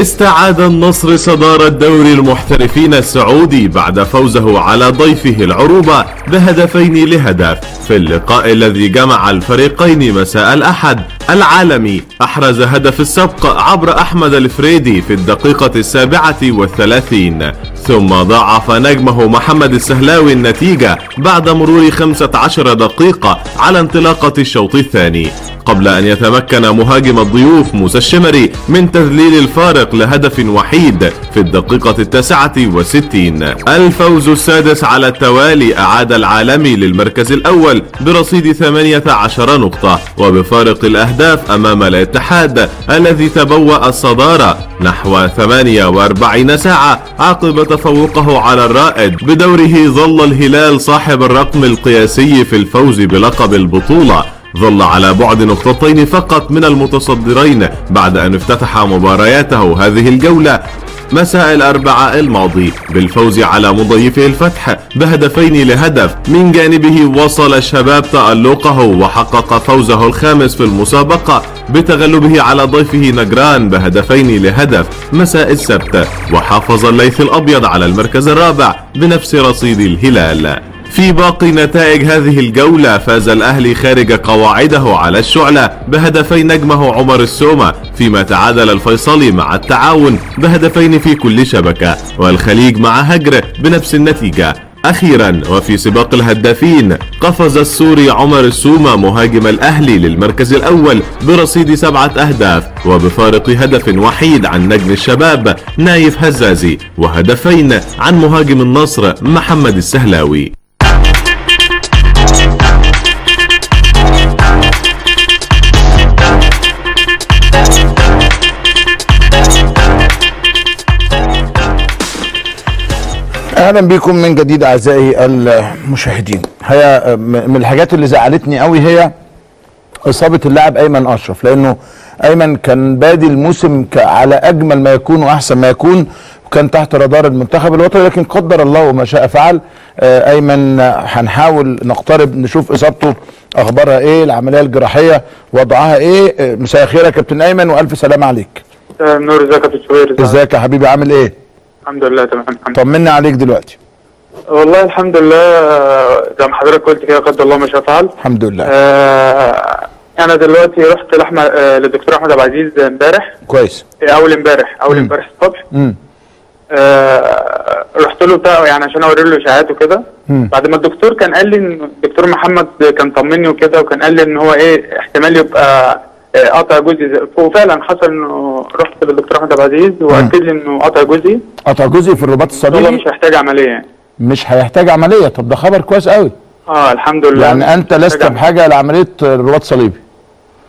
استعاد النصر صدارة دوري المحترفين السعودي بعد فوزه على ضيفه العروبة بهدفين لهدف. في اللقاء الذي جمع الفريقين مساء الأحد العالمي أحرز هدف السبق عبر أحمد الفريدي في الدقيقة السابعة والثلاثين. ثم ضاعف نجمه محمد السهلاوي النتيجة بعد مرور 15 دقيقة على انطلاقة الشوط الثاني. قبل أن يتمكن مهاجم الضيوف موسى الشمري من تذليل الفارق لهدف وحيد في الدقيقة التاسعة والستين الفوز السادس على التوالي أعاد العالمي للمركز الأول برصيد 18 نقطة وبفارق الأهداف أمام الاتحاد الذي تبوأ الصدارة نحو 48 ساعة عقب تفوقه على الرائد. بدوره ظل الهلال صاحب الرقم القياسي في الفوز بلقب البطولة. ظل على بعد نقطتين فقط من المتصدرين بعد أن افتتح مبارياته هذه الجولة مساء الأربعاء الماضي بالفوز على مضيفه الفتح بهدفين لهدف. من جانبه وصل الشباب تألقه وحقق فوزه الخامس في المسابقة بتغلبه على ضيفه نجران بهدفين لهدف. مساء السبت وحافظ الليث الأبيض على المركز الرابع بنفس رصيد الهلال. في باقي نتائج هذه الجولة فاز الأهلي خارج قواعده على الشعلة بهدفي نجمه عمر السومة فيما تعادل الفيصلي مع التعاون بهدفين في كل شبكة والخليج مع هجر بنفس النتيجة. أخيرا وفي سباق الهدافين قفز السوري عمر السومة مهاجم الأهلي للمركز الأول برصيد سبعة أهداف وبفارق هدف وحيد عن نجم الشباب نايف هزازي وهدفين عن مهاجم النصر محمد السهلاوي. أهلا بكم من جديد أعزائي المشاهدين. هي من الحاجات اللي زعلتني قوي هي إصابة اللاعب أيمن أشرف لأنه أيمن كان بادي الموسم على أجمل ما يكون وأحسن ما يكون وكان تحت رادار المنتخب الوطني لكن قدر الله وما شاء فعل. آه، أيمن آه، هنحاول نقترب نشوف إصابته أخبارها إيه العملية الجراحية وضعها إيه. آه، مساء الخير يا كابتن أيمن وألف سلامة عليك. نور إزيك يا كابتن؟ إزيك يا حبيبي عامل إيه؟ الحمد لله تمام الحمد لله. طمنا عليك دلوقتي. والله الحمد لله زي ما حضرتك قلت كده قدر الله ما شاء فعل. الحمد لله. آه، أنا دلوقتي رحت لأحمد آه، للدكتور أحمد عبد العزيز امبارح. كويس. آه، أول امبارح أول. امبارح الصبح. امم آه، رحت له بتاع يعني عشان أوري له إشاعات وكده. بعد ما الدكتور كان قال لي إن الدكتور محمد كان طمني وكده وكان قال لي إن هو إيه احتمال يبقى قطع جزئي وفعلا حصل إنه رحت للدكتور أحمد عبد العزيز وأكد لي إنه قطع جزئي قطع جزئي في الرباط الصليبي؟ مش هيحتاج عملية. يعني مش هيحتاج عملية؟ طب ده خبر كويس قوي. آه الحمد لله. يعني أنت لست بحاجة لعملية الرباط الصليبي؟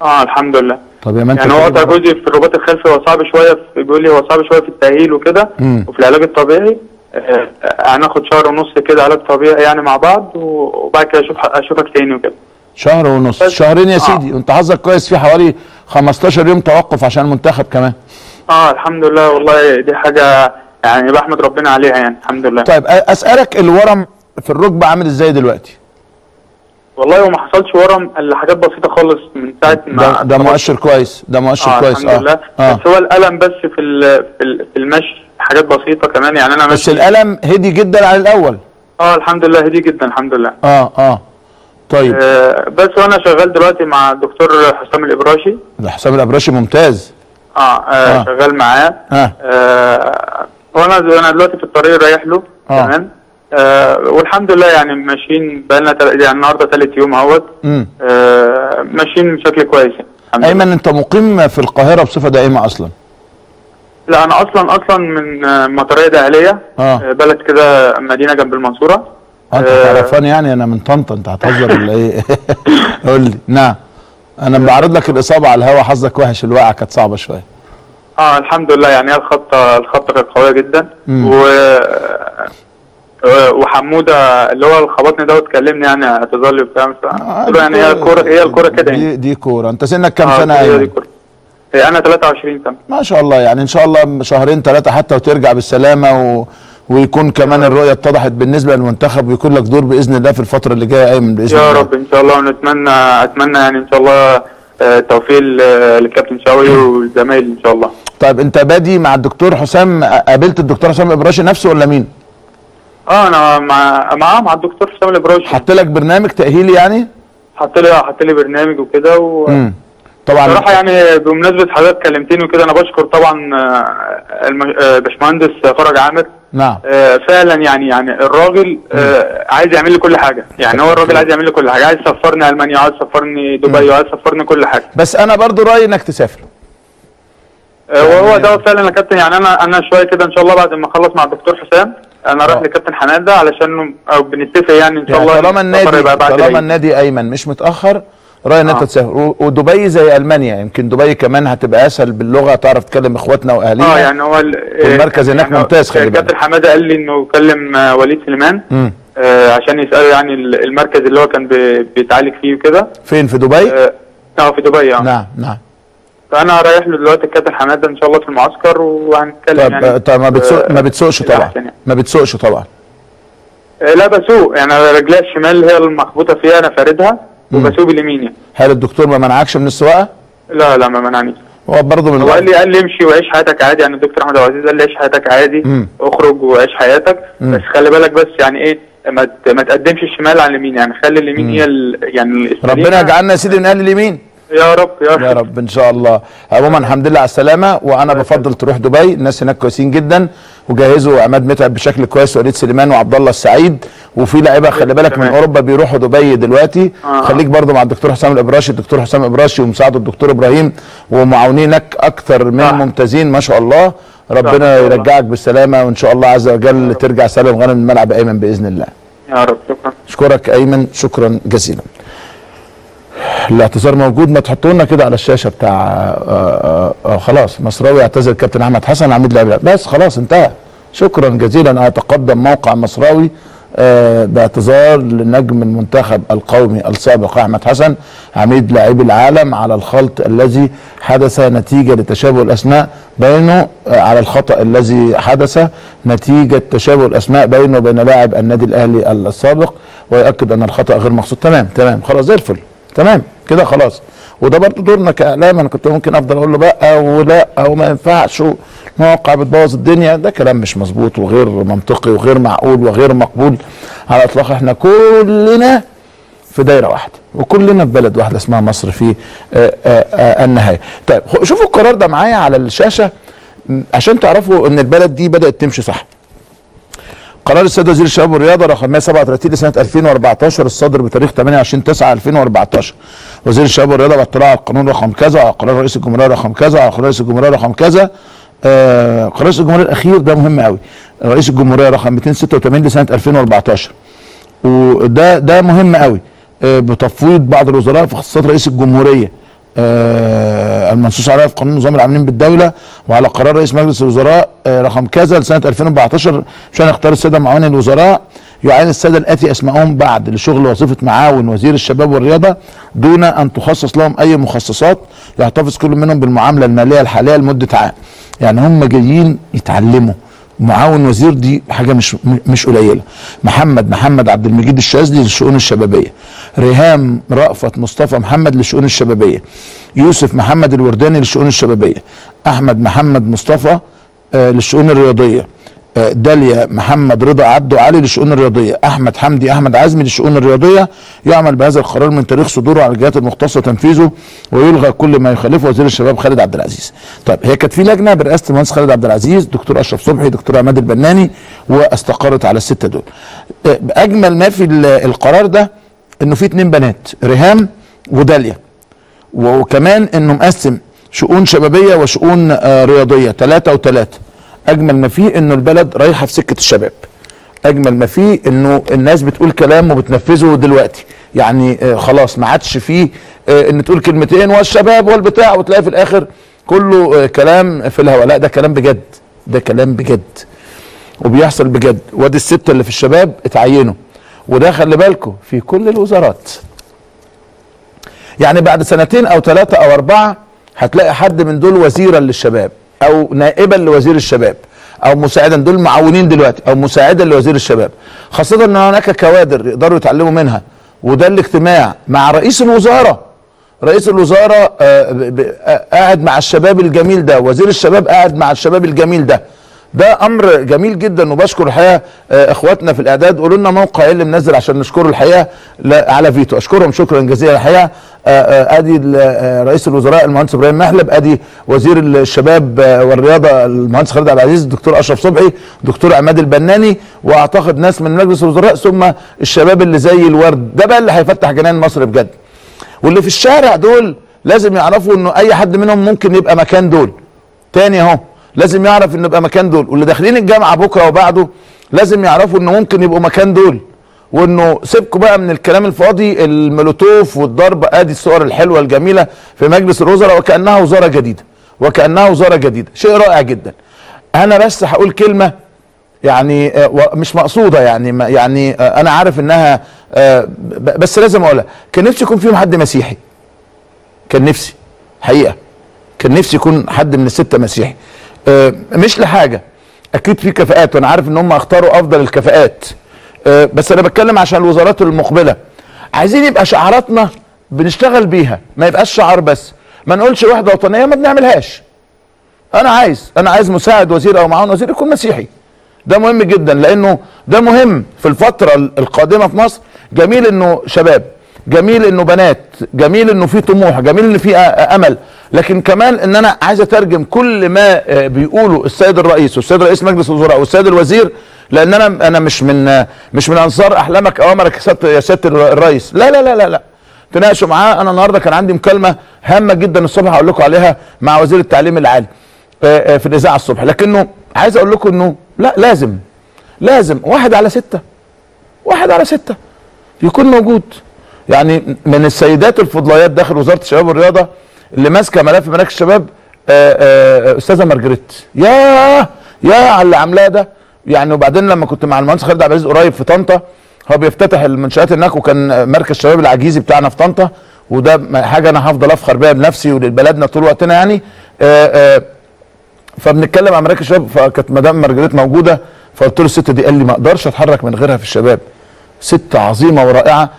آه الحمد لله. طب يا ما أنت يعني هو قطع. جزئي في الرباط الخلفي هو صعب شوية في بيقول لي هو صعب شوية في التأهيل وكده. وفي العلاج الطبيعي. آه، هناخد شهر ونص كده علاج طبيعي يعني مع بعض وبعد كده أشوف أشوفك تاني وكده. شهر ونص. شهرين يا آه. سيدي. وانت حظك كويس في حوالي 15 يوم توقف عشان المنتخب كمان. آه الحمد لله. والله دي حاجة يعني بحمد ربنا عليها يعني. الحمد لله. طيب أسألك الورم في الركبة عامل إزاي دلوقتي؟ والله وما حصلش ورم إلا حاجات بسيطة خالص من ساعة ما ده, ده مؤشر كويس. ده مؤشر آه كويس الحمد لله. آه. بس هو الألم بس في في ال- في المشي حاجات بسيطة كمان يعني. أنا بس الألم هدي جدا على الأول. آه الحمد لله. هدي جدا الحمد لله. آه آه. طيب. آه، بس وأنا شغال دلوقتي مع الدكتور حسام الابراشي. حسام الابراشي ممتاز. آه, آه, آه. شغال معاه. آه. آه وأنا أنا دلوقتي في الطريق رايح له. آه. تمام؟ آه والحمد لله يعني ماشيين بقالنا تل... يعني النهارده ثالث يوم اهوت. آه ماشيين بشكل كويس. الحمد لله. أيمن انت مقيم في القاهرة بصفة دائمة أصلا؟ لا أنا أصلا أصلا من آه، مطرية دهليه آه. آه بلد كده مدينة جنب المنصورة. آه، انت آه. تعرفان يعني؟ أنا من طنطا انت هتهزر ولا إيه؟ قول لي. نعم. أنا بعرض لك الاصابة على الهوا حظك وحش الوقعة كانت صعبة شوية. آه الحمد لله. يعني هي الخطة الخطة كانت قوية جدا. مم. و آه، وحمودة اللي هو اللي خبطني ده واتكلمني يعني اعتذر لي وبتاع. آه، قلت له يعني هي الكورة هي الكورة كده يعني. دي كورة. انت سنك كام آه، سنة هي دي الكورة. إيه، أنا 23 سنة. ما شاء الله يعني. إن شاء الله شهرين ثلاثة حتى وترجع بالسلامة و... ويكون كمان الرؤية اتضحت بالنسبة للمنتخب ويكون لك دور بإذن الله في الفترة اللي جاية أيمن بإذن يا الله رب إن شاء الله ونتمنى أتمنى يعني إن شاء الله آه، التوفيق ل- للكابتن شاوي والزمايل إن شاء الله طيب أنت بادي مع الدكتور حسام قابلت الدكتور حسام الابراشي نفسه ولا مين؟ آه أنا مع مع مع الدكتور حسام الابراشي حط لك برنامج تأهيلي يعني؟ حط لي حط لي برنامج وكده و... طبعا. بصراحة يعني بمناسبة حضرتك كلمتني وكده أنا بشكر طبعا آه، الم- آه، باشمهندس فرج عامر. نعم. آه، فعلا يعني يعني الراجل عايز يعمل لي كل حاجة. يعني هو الراجل عايز يعمل لي كل حاجة. عايز يسفرني ألمانيا عايز يسفرني دبي وعايز يسفرني كل حاجة. بس أنا برضو رأيي إنك تسافر. وهو ده فعلا يا كابتن. يعني أنا أنا شوية كده إن شاء الله بعد ما أخلص مع الدكتور حسام أنا رايح. لكابتن حمادة علشان أو بنتفق يعني إن شاء يعني الله طالما النادي طالما. النادي أيمن مش متأخر رايي إن أنت آه. تسافر ودبي زي ألمانيا يمكن دبي كمان هتبقى أسهل باللغة تعرف تكلم إخواتنا وأهالينا آه يعني هو ال- والمركز هناك يعني ممتاز، خلي بالك. الكابتن حماده قال لي إنه كلم وليد سليمان. آه عشان يسأله يعني ال- المركز اللي هو كان بي- بيتعالج فيه وكده فين في دبي؟ آه آه، في دبي آه نعم نعم فأنا رايح له دلوقتي الكابتن حمادة إن شاء الله في المعسكر وهنتكلم طب يعني طب ما بتسوق آه، ما بتسوقش طبعا يعني. ما بتسوقش طبعا آه لا بسوق يعني رجلي الشمال هي المخبوطة فيها أنا فاردها وبسوق باليمين يعني هل الدكتور ما منعكش من السواقة؟ لا لا ما منعنيش هو برضه من هو قال لي قال لي امشي وعيش حياتك عادي يعني الدكتور أحمد عبد العزيز قال لي عيش حياتك عادي مم. اخرج وعيش حياتك بس خلي بالك بس يعني إيه ما ما تقدمش الشمال على اليمين يعني خلي اليمين هي. يعني. ربنا يجعلنا يا سيدي من أهل اليمين يا رب يا رب. يا رب إن شاء الله. عموما الحمد لله على السلامة. وأنا بفضل تروح دبي. الناس هناك كويسين جدا. وجهزوا عماد متعب بشكل كويس وليد سليمان وعبد الله السعيد. وفي لعيبة خلي بالك من. أوروبا بيروحوا دبي دلوقتي. آه. خليك برضو مع الدكتور حسام الإبراشي. الدكتور حسام الابراشي ومساعده الدكتور إبراهيم. ومعاونينك أكثر من صح. ممتازين ما شاء الله. ربنا. يرجعك بالسلامة وإن شاء الله عز وجل ترجع سالم غانم الملعب أيمن بإذن الله. يا رب شكرا. أشكرك أيمن شكرا جزيلا. الاعتذار موجود ما تحطوا لنا كده على الشاشة بتاع آآ آآ خلاص. مصراوي اعتذر كابتن أحمد حسن عميد لاعب بس خلاص انتهى. شكرا جزيلا. أتقدم موقع مصراوي آه، باعتذار لنجم المنتخب القومي السابق أحمد حسن عميد لاعبي العالم على الخلط الذي حدث نتيجة لتشابه الأسماء بينه آه، على الخطأ الذي حدث نتيجة تشابه الأسماء بينه وبين لاعب النادي الأهلي السابق ويؤكد أن الخطأ غير مقصود. تمام تمام. خلاص زي الفل. تمام. كده خلاص. وده برضه دورنا كإعلام أنا كنت ممكن أفضل أقول له بقى ولا أو ما ينفعش مواقع بتبوظ الدنيا. ده كلام مش مظبوط وغير منطقي وغير معقول وغير مقبول. على الاطلاق إحنا كلنا في دايرة واحدة وكلنا في بلد واحدة اسمها مصر في آآ آآ النهاية. طيب شوفوا القرار ده معايا على الشاشة عشان تعرفوا إن البلد دي بدأت تمشي صح. قرار السيد وزير الشباب والرياضة رقم 137 لسنة 2014 الصادر بتاريخ 28 9 2014 وزير الشباب والرياضة باطلاع على القانون رقم كذا وعلى قرار رئيس الجمهورية رقم كذا وعلى قرار رئيس الجمهورية رقم كذا. آه قرار رئيس الجمهورية الأخير ده مهم قوي رئيس الجمهورية رقم 286 لسنة 2014 وده ده مهم قوي آه بتفويض بعض الوزراء في اختصاصات رئيس الجمهورية. المنصوص عليها في قانون نظام العاملين بالدولة وعلى قرار رئيس مجلس الوزراء آه رقم كذا لسنة 2014 عشان يختار السادة معاون الوزراء يعين السادة الآتي اسمائهم بعد لشغل وظيفة معاون وزير الشباب والرياضة دون أن تخصص لهم أي مخصصات يحتفظ كل منهم بالمعاملة المالية الحالية لمدة عام. يعني هم جايين يتعلموا. معاون وزير دي حاجة مش مش قليلة. محمد محمد عبد المجيد الشاذلي للشؤون الشبابية. ريهام رأفت مصطفى محمد للشؤون الشبابية. يوسف محمد الورداني للشؤون الشبابية. أحمد محمد مصطفى آه للشؤون الرياضية. داليا محمد رضا عبده علي للشؤون الرياضية. أحمد حمدي أحمد عزمي للشؤون الرياضية. يعمل بهذا القرار من تاريخ صدوره على الجهات المختصة تنفيذه ويلغى كل ما يخالفه وزير الشباب خالد عبد العزيز. طيب هي كانت في لجنة برئاسة المهندس خالد عبد العزيز دكتور أشرف صبحي دكتور عماد البناني واستقرت على الستة دول. آه، أجمل ما في ال- القرار ده إنه في اتنين بنات ريهام وداليا. وكمان انه مقسم شؤون شبابية وشؤون آه، رياضية ثلاثة وثلاثه أجمل ما فيه إنه البلد رايحة في سكة الشباب. أجمل ما فيه إنه الناس بتقول كلام وبتنفذه دلوقتي. يعني آه خلاص ما عادش فيه آه إن تقول كلمتين والشباب والبتاع وتلاقي في الآخر كله آه كلام في الهواء. لا ده كلام بجد. ده كلام بجد. وبيحصل بجد. وادي الستة اللي في الشباب اتعينوا. وده خلي بالكم في كل الوزارات. يعني بعد سنتين أو ثلاثة أو أربعة هتلاقي حد من دول وزيرا للشباب. أو نائبا لوزير الشباب أو مساعدا دول معاونين دلوقتي أو مساعدا لوزير الشباب. خاصة إن هناك كوادر يقدروا يتعلموا منها وده الاجتماع مع رئيس الوزارة. رئيس الوزارة آه، آه، قاعد مع الشباب الجميل ده وزير الشباب قاعد مع الشباب الجميل ده. ده أمر جميل جدا وبشكر الحقيقة آه، إخواتنا في الإعداد قولوا لنا موقع إيه اللي منزل عشان نشكره الحقيقة على فيتو. أشكرهم شكرا جزيلا الحقيقة. أدي ال- آه، رئيس الوزراء المهندس إبراهيم محلب أدي وزير الشباب آه، والرياضة المهندس خالد عبد العزيز الدكتور أشرف صبحي دكتور عماد البناني وأعتقد ناس من مجلس الوزراء ثم الشباب اللي زي الورد. ده بقى اللي هيفتح جنان مصر بجد. واللي في الشارع دول لازم يعرفوا إنه أي حد منهم ممكن يبقى مكان دول. تاني أهو لازم يعرف إنه يبقى مكان دول. واللي داخلين الجامعة بكرة وبعده لازم يعرفوا إنه ممكن يبقوا مكان دول. وانه سيبكوا بقى من الكلام الفاضي المولوتوف والضرب ادي الصور الحلوة الجميلة في مجلس الوزراء وكأنها وزارة جديدة وكأنها وزارة جديدة شيء رائع جدا. أنا بس هقول كلمة يعني آه، مش مقصودة يعني يعني آه، أنا عارف إنها آه، بس لازم أقولها. كان نفسي يكون فيهم حد مسيحي. كان نفسي حقيقة. كان نفسي يكون حد من الستة مسيحي. مش لحاجة. أكيد في كفاءات وأنا عارف إن هم اختاروا أفضل الكفاءات. بس أنا بتكلم عشان الوزارات المقبلة. عايزين يبقى شعاراتنا بنشتغل بيها ما يبقاش شعار بس. ما نقولش وحدة وطنية ما بنعملهاش. أنا عايز أنا عايز مساعد وزير أو معاون وزير يكون مسيحي. ده مهم جدا لأنه ده مهم في الفترة القادمة في مصر. جميل إنه شباب جميل إنه بنات جميل إنه في طموح جميل ان في أمل. لكن كمان إن أنا عايز أترجم كل ما آه، بيقوله السيد الرئيس والسيد رئيس مجلس الوزراء والسيد الوزير لأن أنا أنا مش من آه، مش من أنصار أحلامك اوامرك يا سياده الر- الرئيس. لا لا لا لا لا. تناقشوا معاه. أنا النهارده كان عندي مكالمة هامة جدا الصبح هقول لكم عليها مع وزير التعليم العالي آه، في الإذاعة الصبح. لكنه عايز أقول لكم إنه لا لازم لازم. واحد على ستة. واحد على ستة. يكون موجود. يعني من السيدات الفضليات داخل وزارة الشباب والرياضة اللي ماسكة ملف مراكز الشباب آه، آه، أستاذة مارجريت يا يا على اللي عاملاه ده. يعني وبعدين لما كنت مع المهندس خالد عبد العزيز قريب في طنطا هو بيفتتح المنشآت هناك وكان مركز الشباب العجيزي بتاعنا في طنطا. وده حاجة أنا هفضل أفخر بيها بنفسي ولبلدنا طول وقتنا يعني. آه، فبنتكلم عن مراكز الشباب فكانت مدام مارجريت موجودة فقلت له الست دي قال لي ما أقدرش أتحرك من غيرها في الشباب. ست عظيمة ورائعة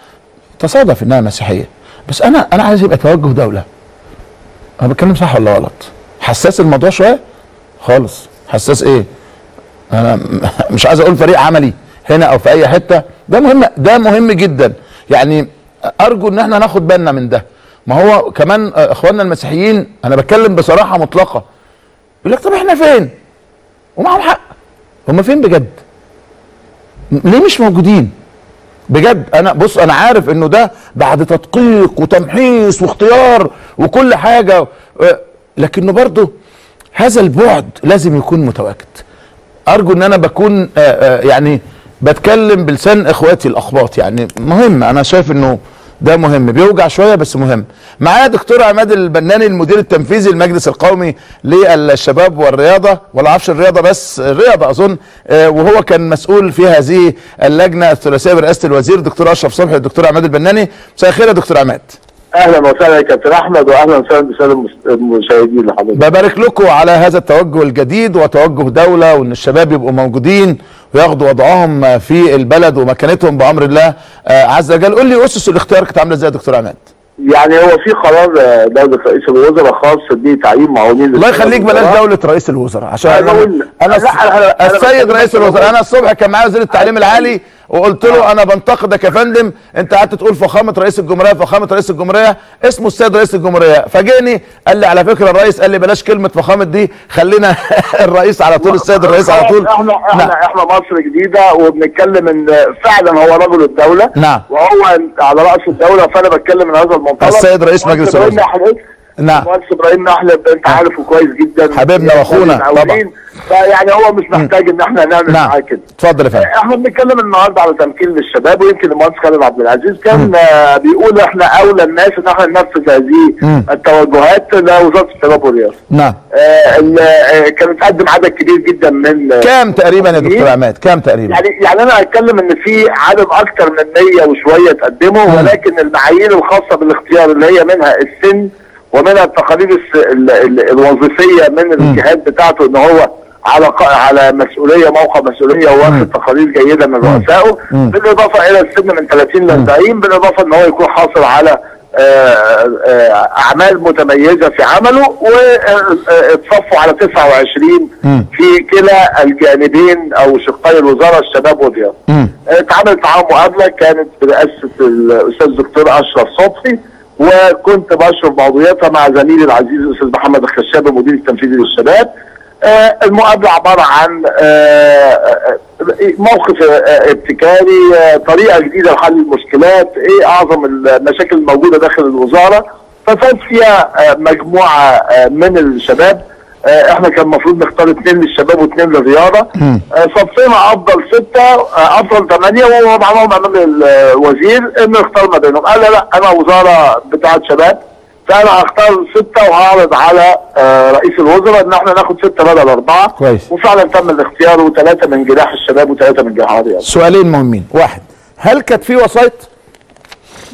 تصادف إنها مسيحية. بس أنا أنا عايز يبقى توجه دولة. أنا بتكلم صح ولا غلط؟ حساس الموضوع شوية؟ خالص. حساس إيه؟ أنا مش عايز أقول فريق عملي هنا أو في أي حتة. ده مهم ده مهم جدا. يعني أرجو إن إحنا ناخد بالنا من ده. ما هو كمان آه، إخواننا المسيحيين أنا بتكلم بصراحة مطلقة. يقول لك طب إحنا فين؟ ومعهم حق. هم فين بجد؟ ليه مش موجودين؟ بجد أنا بص أنا عارف إنه ده بعد تدقيق وتمحيص واختيار وكل حاجة آه، لكنه برضه هذا البعد لازم يكون متواجد. أرجو إن أنا بكون آه، آه، يعني بتكلم بلسان إخواتي الاقباط يعني مهم أنا شايف إنه ده مهم. بيوجع شوية بس مهم. معايا دكتور عماد البناني المدير التنفيذي للمجلس القومي للشباب والرياضة ولا أعرفش الرياضة بس الرياضة أظن وهو كان مسؤول في هذه اللجنة الثلاثية برئاسة الوزير دكتور أشرف صبحي والدكتور عماد البناني. مساء الخير يا دكتور عماد. أهلا وسهلا يا كابتن أحمد واهلا وسهلا بالساده المشاهدين لحضرتك. ببارك لكم على هذا التوجه الجديد وتوجه دولة وإن الشباب يبقوا موجودين وياخدوا وضعهم في البلد ومكانتهم بأمر الله. آه، عز وجل قول لي أسس الاختيار كانت عاملة إزاي يا دكتور عماد؟ يعني هو في قرار آه، دولة رئيس الوزراء خاص بتعيين معاونين الله يخليك بلاش دولة رئيس الوزراء عشان أنا, أنا, أنا- أنا السيد رئيس الوزراء أنا الصبح كان معايا وزير التعليم العالي وقلت له أنا بنتقدك يا فندم أنت قعدت تقول فخامة رئيس الجمهورية فخامة رئيس الجمهورية اسمه السيد رئيس الجمهورية فاجئني قال لي على فكرة الرئيس قال لي بلاش كلمة فخامة دي خلينا الرئيس على طول السيد الرئيس على طول إحنا إحنا نعم. إحنا مصر جديدة وبنتكلم إن فعلا هو رجل الدولة نعم. وهو على رأس الدولة فأنا بتكلم من هذا المنطلق السيد رئيس مجلس الوزراء. نعم. المهندس إبراهيم نحلب أنت عارفه كويس جدا حبيبنا وأخونا متعودين. طبعا. فيعني هو مش محتاج إن إحنا نعمل نعم معاه كده اتفضل يا فندم إحنا بنتكلم النهارده على تمكين للشباب ويمكن المهندس خالد عبد العزيز كان آه، بيقول إحنا أولى الناس إن إحنا ننفذ هذه. التوجهات لوزارة الشباب والرياضة. نعم آه، آه، كان اتقدم عدد كبير جدا من آه، كام تقريبا يا دكتور عماد كام تقريبا يعني يعني أنا هتكلم إن في عدد أكتر من 100 وشوية تقدموا. ولكن المعايير الخاصة بالاختيار اللي هي منها السن ومنها التقاليد الوظيفية من الجهات بتاعته إن هو على على مسؤولية موقع مسؤولية واخد تقارير جيدة من رؤسائه. بالإضافة إلى السن من 30 ل 40 بالإضافة إن هو يكون حاصل على آه، آه، أعمال متميزة في عمله واتصفوا على 29 مم. في كلا الجانبين أو شقي الوزارة الشباب والرياضه. اتعملت معاهم مقابله كانت برئاسة الأستاذ الدكتور أشرف صبحي وكنت بشرف بعضويتها مع زميلي العزيز الأستاذ محمد الخشاب المدير التنفيذي للشباب. آه، المقابلة عبارة عن آه، آه، موقف ابتكاري طريقة جديدة لحل المشكلات إيه أعظم المشاكل الموجودة داخل الوزارة ففاز فيها مجموعة من الشباب إحنا كان المفروض نختار اثنين للشباب واثنين للرياضة. آه، صفينا افضل ستة آه، افضل ثمانيه ووضعناهم أمام الوزير إنه يختار ما بينهم. قال لا لا أنا وزارة بتاعة شباب فأنا هختار ستة وهعرض على آه، رئيس الوزراء إن إحنا ناخد ستة بدل أربعة. كويس. وفعلا تم الاختيار وثلاثه من جناح الشباب وثلاثه من جناح الرياضة. سؤالين مهمين. واحد هل كانت في وسايط؟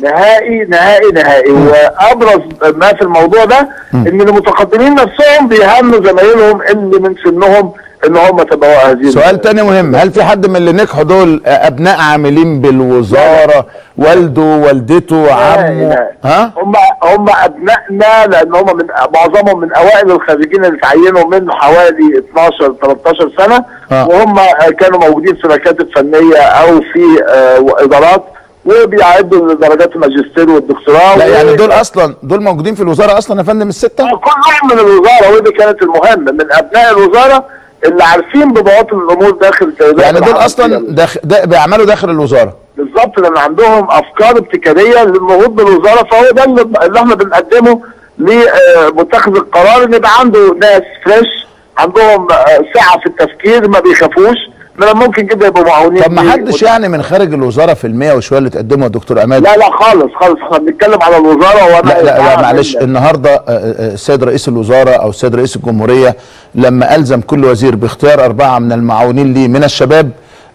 نهائي نهائي نهائي. وأبرز ما في الموضوع ده إن المتقدمين نفسهم بيهموا زمايلهم اللي من سنهم إن هم تبعوا هذه سؤال تاني مهم. هل في حد من اللي نجحوا دول أبناء عاملين بالوزارة؟ والده والدته عمه؟ ها؟ هم هم أبنائنا لأن هم من معظمهم من أوائل الخريجين اللي اتعينوا من حوالي 12 13 سنة. آه. وهم كانوا موجودين في مكاتب فنية أو في آه، إدارات. وبيعدوا لدرجات الماجستير والدكتوراه لا يعني دول أصلا دول موجودين في الوزارة أصلا يا فندم الستة؟ كل واحد من الوزارة ودي كانت المهم من أبناء الوزارة اللي عارفين ببواطن الأمور داخل يعني دول أصلا فيها. داخ... دا بيعملوا داخل الوزارة. بالظبط لأن عندهم أفكار ابتكارية للنهوض بالوزارة فهو ده اللي اللي إحنا بنقدمه لمتخذ القرار إن يبقى عنده ناس فريش عندهم آه، سعه في التفكير ما بيخافوش. من الممكن جدا يبقوا معاونين طب ما. حدش يعني من خارج الوزارة في المية وشويه اللي تقدموا دكتور عماد لا لا خالص خالص. إحنا بنتكلم على الوزارة وأنا لا لا, لا معلش. النهارده آه، آه، السيد رئيس الوزارة أو السيد رئيس الجمهورية لما ألزم كل وزير باختيار أربعة من المعاونين ليه من الشباب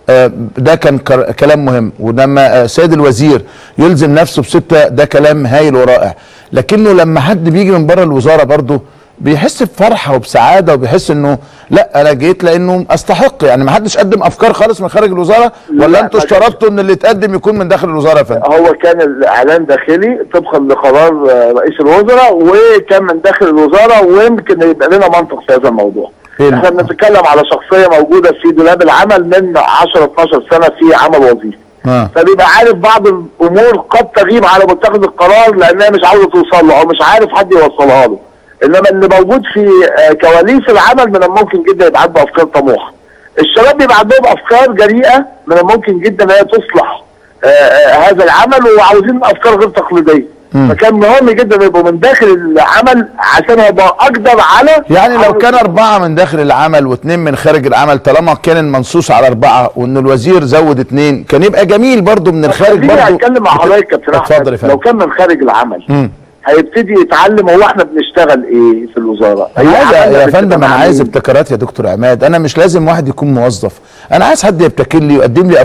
آه، ده كان كلام مهم. ولما السيد الوزير يلزم نفسه بستة ده كلام هايل ورائع. لكنه لما حد بيجي من بره الوزارة برضه بيحس بفرحة وبسعادة وبيحس إنه لأ أنا جيت لأنه أستحق يعني ما حدش قدم أفكار خالص من خارج الوزارة ولا لا، أنتوا اشترطتوا إن اللي يتقدم يكون من داخل الوزارة يا فندم هو كان الإعلان داخلي طبقا لقرار آه، رئيس الوزراء وكان من داخل الوزارة ويمكن يبقى لنا منطق في هذا الموضوع. إيه إحنا بنتكلم على شخصية موجودة في دولاب العمل من 10 12 سنة في عمل وظيفي. آه. فبيبقى عارف بعض الأمور قد تغيب على متخذ القرار لأنها مش عاوزة توصل له أو مش عارف حد يوصلها له. انما اللي موجود في آه، كواليس العمل من الممكن جدا يبقى عنده افكار طموحة. الشباب بيبقى عندهم افكار جريئة من الممكن جدا ان هي تصلح آه، آه، هذا العمل وعاوزين افكار غير تقليدية. فكان مهم جدا يبقوا من داخل العمل عشان يبقى أقدر على يعني لو كان أربعة من داخل العمل واثنين من خارج العمل طالما كان المنصوص على أربعة وإن الوزير زود اثنين كان يبقى جميل برضو من الخارج برضو أتكلم مع حضرتك كابتن احمد لو كان من خارج العمل. هيبتدي يتعلم هو إحنا بنشتغل إيه في الوزارة. عملنا يا فندم مع عايز؟ ابتكارات يا دكتور عماد. أنا مش لازم واحد يكون موظف. أنا عايز حد يبتكر لي ويقدم لي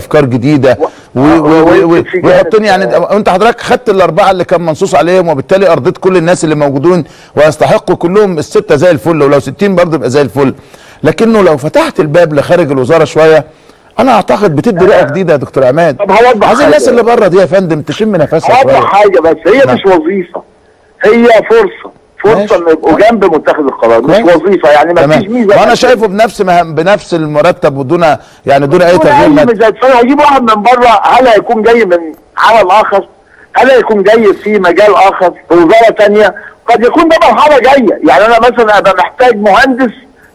في جانب- ويحطني يعني أنت حضرتك خدت الأربعة اللي كان منصوص عليهم وبالتالي أرضيت كل الناس اللي موجودون ويستحقوا كلهم الستة زي الفل ولو 60 برضه يبقى زي الفل. لكنه لو فتحت الباب لخارج الوزارة شوية أنا أعتقد بتدي رؤية جديدة يا دكتور عماد. طب هوضح عايز الناس. اللي بره دي يا فندم تشم نفسها شوية. حاجة بس هي نعم. مش وظيفة. هي فرصة. فرصة ان يبقوا جنب متخذ القرار مش. وظيفة يعني ما فيش ميزة. وأنا شايفه بنفس بنفس المرتب ودون يعني دون أي دون تغيير اي ميزات فانا هجيب واحد من بره هل هيكون جاي من عمل آخر؟ هل هيكون جاي في مجال آخر؟ في وزارة ثانية قد يكون ده مرحلة جاية. يعني أنا مثلا أبقى محتاج مهندس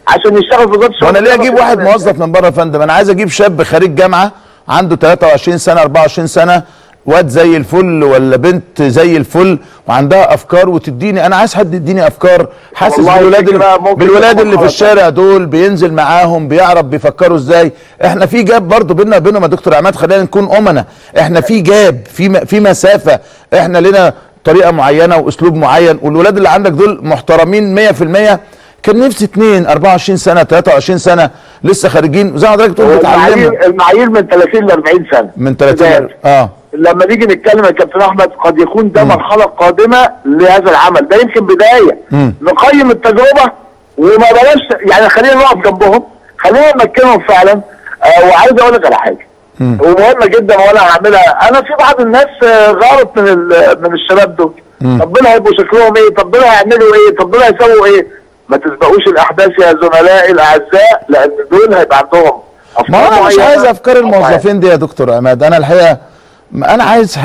عشان يشتغل في وزارة الشؤون وأنا ليه. أجيب واحد موظف من بره يا فندم؟ أنا عايز أجيب شاب خريج جامعة عنده 23 سنة 24 سنة واد زي الفل ولا بنت زي الفل وعندها أفكار وتديني أنا عايز حد يديني أفكار. حاسس بالولاد اللي بالولاد اللي في. الشارع دول بينزل معاهم بيعرف بيفكروا إزاي. إحنا في جاب برضو بيننا وبينهم يا دكتور عماد خلينا نكون امنا إحنا في جاب في في مسافة. إحنا لنا طريقة معينة وأسلوب معين والولاد اللي عندك دول محترمين 100% كان نفسي اتنين 24 سنة 23 سنة لسه خارجين. زي ما حضرتك بتقول المعايير المعايير من 30 ل 40 سنة. من 30 آه. لما نيجي نتكلم يا كابتن أحمد قد يكون ده مرحلة قادمة لهذا العمل. ده يمكن بداية. مم. نقيم التجربة وما بلاش يعني خلينا نقف جنبهم. خلينا نمكنهم فعلا. آه وعايز أقول لك على حاجة. ومهمة جدا وأنا هعملها. أنا في بعض الناس آه، غارت من من الشباب دول. طب دول هيبقوا شكلهم إيه؟ طب دول هيعملوا إيه؟ طب دول هيسووا إيه؟ ما تسبقوش الأحداث يا زملائي الأعزاء لأن دول هيبقى عندهم ما أنا مش. عايز أفكار الموظفين دي يا دكتور عماد أنا الحقيقة ما أنا عايز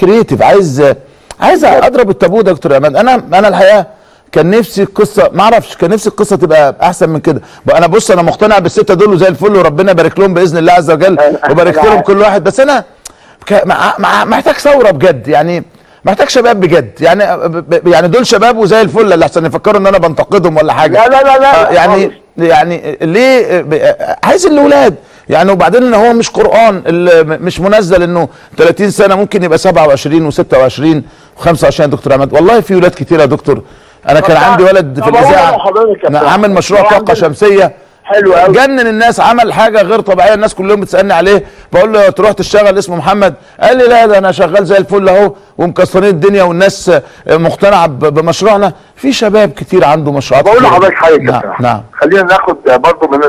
كرييتيف عايز عايز أضرب التابو يا دكتور عماد أنا أنا الحقيقة كان نفسي القصة ما أعرفش كان نفسي القصة تبقى أحسن من كده. أنا بص أنا مقتنع بالستة دول وزي الفل وربنا يبارك لهم بإذن الله عز وجل وبارك لهم كل واحد. بس أنا محتاج ثورة بجد يعني محتاج شباب بجد. يعني يعني دول شباب وزي الفل اللي احسن يفكروا إن أنا بنتقدهم ولا حاجة. لا لا لا لا آه، يعني. يعني ليه ب- عايز الأولاد. يعني وبعدين إن هو مش قرآن مش منزل إنه 30 سنة ممكن يبقى 27 و26 و25 يا دكتور عماد والله في ولاد كتير يا دكتور. أنا كان عندي ولد في الإذاعة. عامل. مشروع طاقة شمسية. حلو أوي. جنن الناس عمل حاجة غير طبيعية الناس كلهم بتسألني عليه. بقول له تروح تشتغل اسمه محمد. قال لي لا ده أنا شغال زي الفل أهو ومكسرين الدنيا والناس مقتنعة بمشروعنا. في شباب كتير عنده مشروعات بقول. لحضرتك حاجة نعم نعم. خلينا ناخد برضو من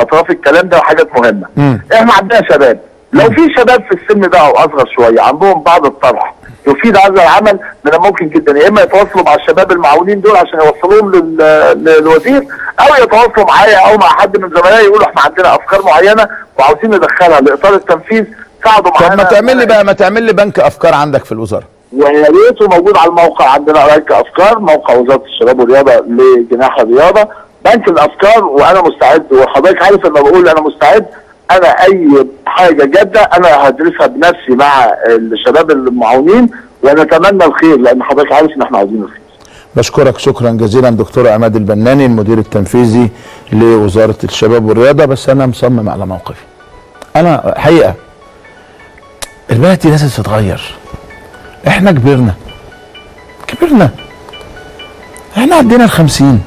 أطراف الكلام ده حاجات مهمة. مم. إحنا عندنا شباب. لو في شباب في السن ده أو أصغر شوية عندهم بعض الطرح يفيد هذا العمل من الممكن جدا. يا إما يتواصلوا مع الشباب المعاونين دول عشان يوصلوهم لل- للوزير أو يتواصلوا معايا أو مع حد من زملائي يقولوا إحنا عندنا أفكار معينة وعاوزين ندخلها لإطار التنفيذ. ساعدوا طب معانا. ما تعمل لي بقى ما تعمل لي بنك أفكار عندك في الوزارة. ويا ريته موجود على الموقع. عندنا بنك أفكار موقع وزارة الشباب والرياضة لجناح الرياضة. بنك الأفكار وأنا مستعد وحضرتك عارف لما بقول أنا مستعد أنا أي حاجة جادة أنا هدرسها بنفسي مع الشباب المعاونين ونتمنى الخير لأن حضرتك عارف إن إحنا عاوزين الخير. بشكرك شكرا جزيلا دكتور عماد البناني المدير التنفيذي لوزارة الشباب والرياضة بس أنا مصمم على موقفي. أنا حقيقة البلد دي لازم تتغير. إحنا كبرنا. كبرنا. إحنا عدينا الخمسين.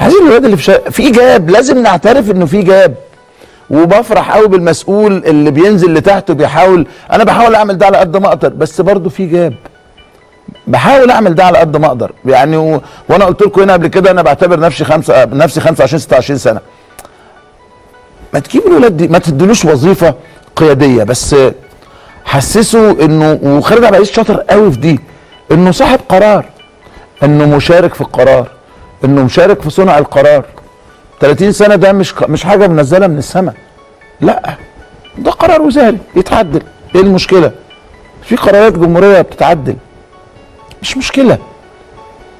عايزين الولاد اللي في شا... في جاب. لازم نعترف إنه في جاب. وبفرح قوي بالمسؤول اللي بينزل لتحته بيحاول. أنا بحاول أعمل ده على قد ما أقدر بس برضه في جاب. بحاول أعمل ده على قد ما أقدر. يعني و... وأنا قلت لكم هنا قبل كده أنا بعتبر نفسي خمسه نفسي 25 26 سنة. ما تجيبوا الولاد دي ما تدلوش وظيفة قيادية. بس حسسوا انه وخالد عبد العزيز شاطر قوي في دي. إنه صاحب قرار. إنه مشارك في القرار. إنه مشارك في صنع القرار. 30 سنة ده مش مش حاجة منزلة من السماء. لا. ده قرار وزاري يتعدل. إيه المشكلة؟ في قرارات جمهورية بتتعدل. مش مشكلة.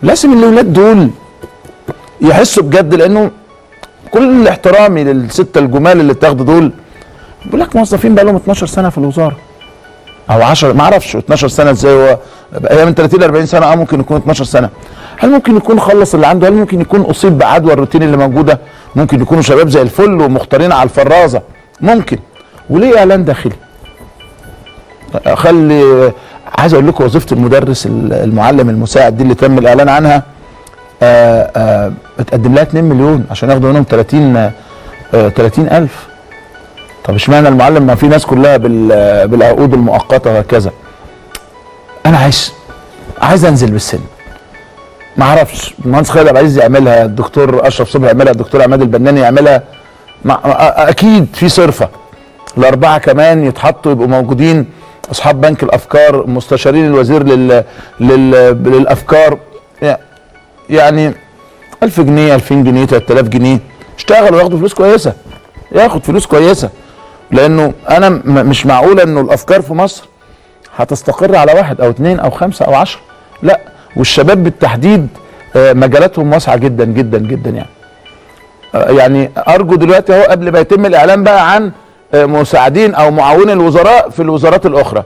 لازم الأولاد دول يحسوا بجد لأنه كل احترامي للسته الجمال اللي اتاخدوا دول. بيقول لك موظفين بقى لهم 12 سنة في الوزارة. أو 10 ما أعرفش 12 سنة إزاي هو هي من 30 ل 40 سنة آه ممكن يكون 12 سنة. هل ممكن يكون خلص اللي عنده؟ هل ممكن يكون أصيب بعدوى الروتين اللي موجودة؟ ممكن يكونوا شباب زي الفل ومختارين على الفرازة. ممكن. وليه إعلان داخلي؟ خلي عايز أقول لكم وظيفة المدرس المعلم المساعد دي اللي تم الاعلان عنها آآ آآ اتقدم لها 2 مليون عشان ياخدوا منهم 30 آه 30 ألف. طب اشمعنى المعلم؟ ما في ناس كلها بال- بالعقود المؤقتة وهكذا. أنا عايز عايز أنزل بالسن ما أعرفش المهندس خالد عبد العزيز يعملها الدكتور أشرف صبحي يعملها الدكتور عماد البناني يعملها. أكيد في صرفة. الأربعة كمان يتحطوا يبقوا موجودين. أصحاب بنك الأفكار مستشارين الوزير لل... لل... للأفكار. يعني 1000 جنيه 2000 جنيه 3000 جنيه. اشتغلوا ياخدوا فلوس كويسة. ياخد فلوس كويسة. لأنه أنا مش معقوله إنه الأفكار في مصر هتستقر على واحد أو اثنين أو خمسة أو عشرة. لا والشباب بالتحديد آه، مجالاتهم واسعة جدا جدا جدا يعني. آه، يعني أرجو دلوقتي أهو قبل ما يتم الإعلان بقى عن مساعدين أو معاوني الوزراء في الوزارات الاخرى.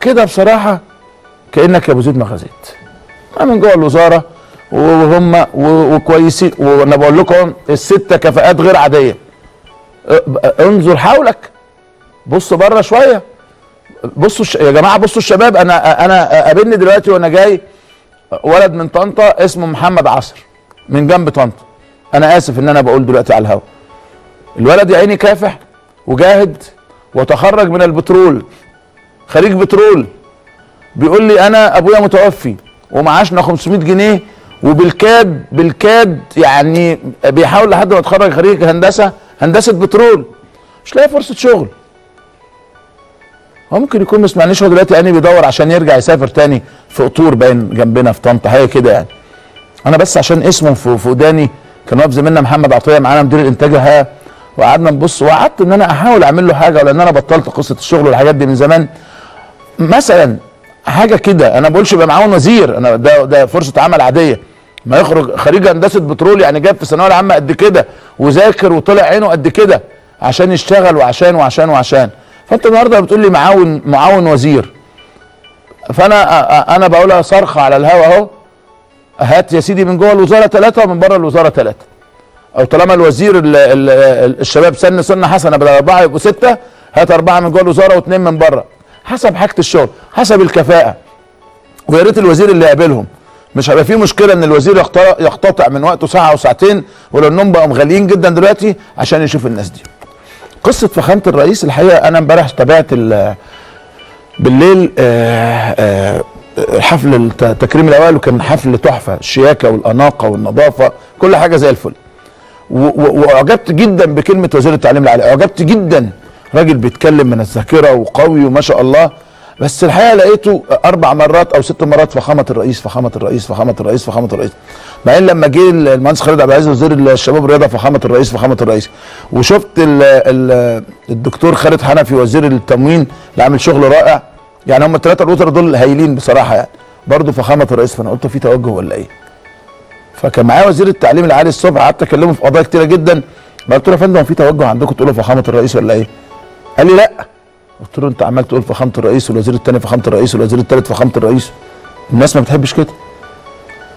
كده بصراحة كأنك يا أبو زيد ما أنا من جوه الوزارة وهم وكويسين. وأنا بقول لكم الستة كفاءات غير عادية. انظر حولك. بص بره شوية. بصوا الش... يا جماعة بصوا الشباب. أنا أنا قابلني دلوقتي وأنا جاي ولد من طنطا اسمه محمد عصر من جنب طنطا. أنا آسف إن أنا بقول دلوقتي على الهوا. الولد يا عيني كافح. وجاهد وتخرج من البترول خريج بترول. بيقول لي أنا أبويا متوفي ومعاشنا 500 جنيه وبالكاد بالكاد يعني بيحاول لحد ما يتخرج خريج هندسة هندسة بترول. مش لاقي فرصة شغل. ممكن يكون ما سمعنيش هو دلوقتي يعني بيدور عشان يرجع يسافر تاني في قطور باين جنبنا في طنطا حاجة كده يعني. أنا بس عشان اسمه في, وداني كان واقف زميلنا محمد عطية معانا مدير الإنتاج وقعدنا نبص وقعدت إن أنا أحاول أعمل له حاجة لأن أنا بطلت قصة الشغل والحاجات دي من زمان. مثلا حاجة كده أنا ما بقولش يبقى معاون وزير أنا ده ده فرصة عمل عادية. ما يخرج خريج هندسة بترول يعني جاب في الثانوية العامة قد كده وذاكر وطلع عينه قد كده عشان يشتغل وعشان وعشان وعشان. فأنت النهارده بتقول لي معاون معاون وزير. فأنا أنا بقولها صرخة على الهوا أهو. هات يا سيدي من جوه الوزارة ثلاثة ومن بره الوزارة ثلاثة أو طالما الوزير ال ال ال الشباب سن سنة حسنة بدل أربعة يبقوا ستة هات أربعة من جوه الوزارة واثنين من بره. حسب حاجة الشغل حسب الكفاءة. ويا ريت الوزير اللي يقابلهم. مش هيبقى فيه مشكلة إن الوزير يقت- يقتطع من وقته ساعة أو ساعتين ولو انهم بقوا مغاليين جدا دلوقتي عشان يشوف الناس دي. قصة فخامة الرئيس الحقيقة أنا امبارح تابعت ال- بالليل آه، آه، حفل الت- تكريم الأوائل وكان حفل تحفة الشياكة والأناقة والنظافة كل حاجة زي الفل. وأعجبت جدا بكلمة وزير التعليم العالي أعجبت جدا. راجل بيتكلم من الذاكرة وقوي وما شاء الله. بس الحقيقة لقيته أربع مرات أو ست مرات فخامه الرئيس فخامه الرئيس فخامه الرئيس فخامه الرئيس. بعدين لما جه المهندس خالد عبد العزيز وزير الشباب والرياضة فخامه الرئيس فخامه الرئيس. وشفت ال ال الدكتور خالد حنفي وزير التموين اللي عامل شغل رائع. يعني هم الثلاثه الوزراء دول هايلين بصراحة يعني. برضه فخامه الرئيس فأنا قلت في توجه ولا إيه؟ فكان معايا وزير التعليم العالي الصبح قعدت أكلمه في قضايا كتيرة جدا. قلت له يا فندم في توجه عندكم تقولوا فخامه الرئيس ولا إيه؟ قال لي لا. قلت له أنت عمال تقول فخامه الرئيس والوزير الثاني فخامه الرئيس والوزير الثالث فخامه الرئيس. الناس ما بتحبش كده.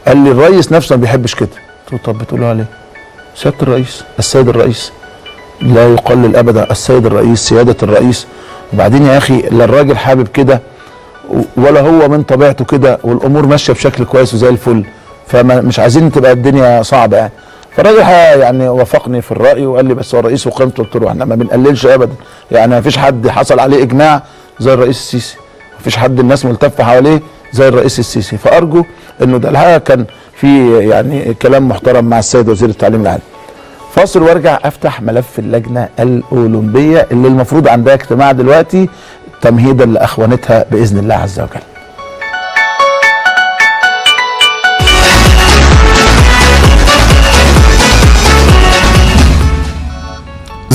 قال لي الرئيس نفسه ما بيحبش كده. قلت له طب بتقولوا عليه سيادة الرئيس السيد الرئيس. لا يقلل ابدا السيد الرئيس سيادة الرئيس. وبعدين يا أخي لا الراجل حابب كده ولا هو من طبيعته كده والأمور ماشية بشكل كويس وزي الفل. فمش عايزين تبقى الدنيا صعبة يعني. فالراجل يعني وافقني في الرأي وقال لي بس هو الرئيس وقيمته قلت له إحنا ما بنقللش ابدا. يعني ما فيش حد حصل عليه إجماع زي الرئيس السيسي. ما فيش حد الناس ملتفه حواليه زي الرئيس السيسي. فأرجو إنه ده الحقيقة كان في يعني كلام محترم مع السيد وزير التعليم العالي فاصل وارجع أفتح ملف اللجنة الأولمبية اللي المفروض عندها اجتماع دلوقتي تمهيدا لأخوانتها بإذن الله عز وجل.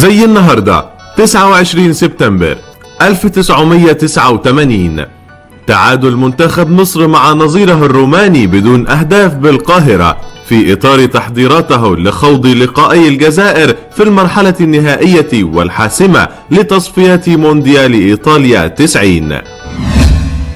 زي النهاردة 29 سبتمبر 1989 تعادل منتخب مصر مع نظيره الروماني بدون أهداف بالقاهرة في إطار تحضيراته لخوض لقائي الجزائر في المرحلة النهائية والحاسمة لتصفيات مونديال إيطاليا 90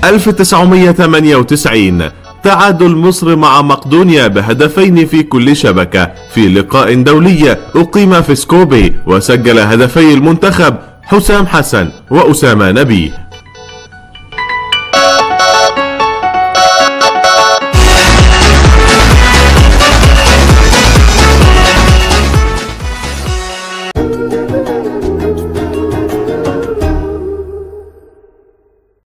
1998 تعادل مصر مع مقدونيا بهدفين في كل شبكة. في لقاء دولي أقيم في سكوبي وسجل هدفي المنتخب حسام حسن وأسامة نبيه